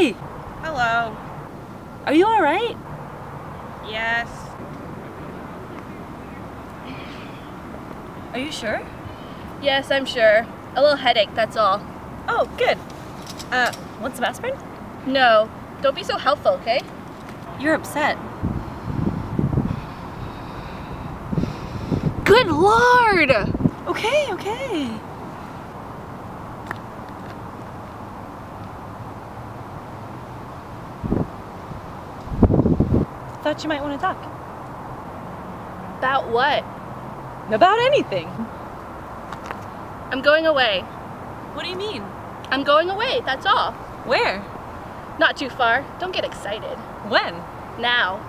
Hi. Hello. Are you all right? Yes. Are you sure? Yes, I'm sure. A little headache, that's all. Oh, good. Uh, want some aspirin? No, don't be so helpful, okay? You're upset. Good lord! Okay, okay. Thought you might want to talk. About what? About anything. I'm going away. What do you mean? I'm going away, that's all. Where? Not too far. Don't get excited. When? Now.